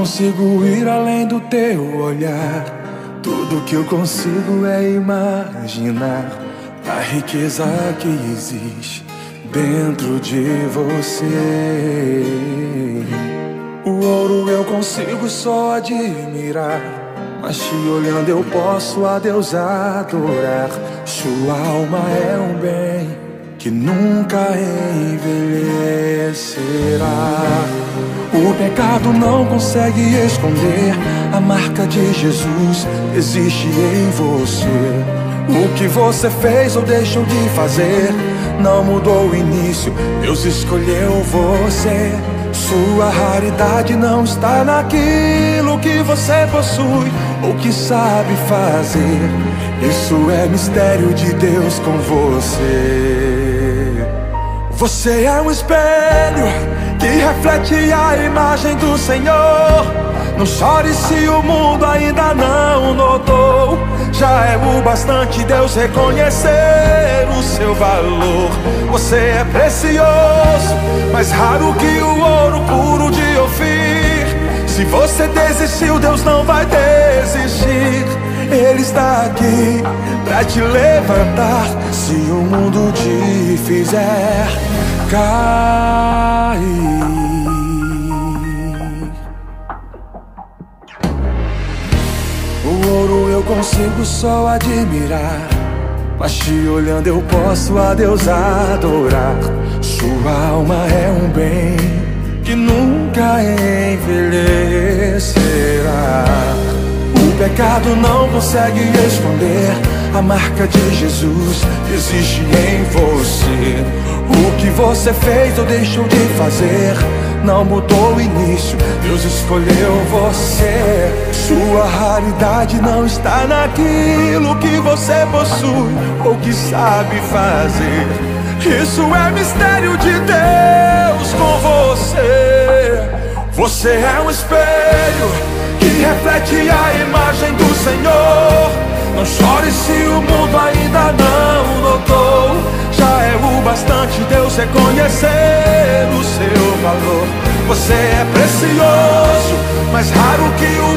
consigo ir além do teu olhar. Tudo que eu consigo é imaginar a riqueza que existe dentro de você. O ouro eu consigo só admirar, mas te olhando eu posso a Deus adorar. Sua alma é um bem que nunca envelhecerá. O pecado não consegue esconder a marca de Jesus existe em você. O que você fez ou deixou de fazer não mudou o início. Deus escolheu você. Sua raridade não está naquilo que você possui ou que sabe fazer. Isso é mistério de Deus com você. Você é um espelho que reflete a imagem do Senhor. Não chore se o mundo ainda não notou. Já é o bastante Deus reconhecer o seu valor. Você é precioso, mais raro que o ouro puro de Ofir. Se você desistiu, Deus não vai desistir. Ele está aqui pra te levantar. Se o mundo te fizer cair. O ouro eu consigo só admirar. Mas te olhando eu posso a Deus adorar. Sua alma é um bem que nunca envelhecerá. O pecado não consegue esconder a marca de Jesus existe em você. O que você fez ou deixou de fazer não mudou o início. Deus escolheu você. Sua raridade não está naquilo que você possui ou que sabe fazer. Isso é mistério de Deus com você. Você é um espelho que reflete a imagem bastante Deus reconhecer o seu valor. Você é precioso, mais raro que o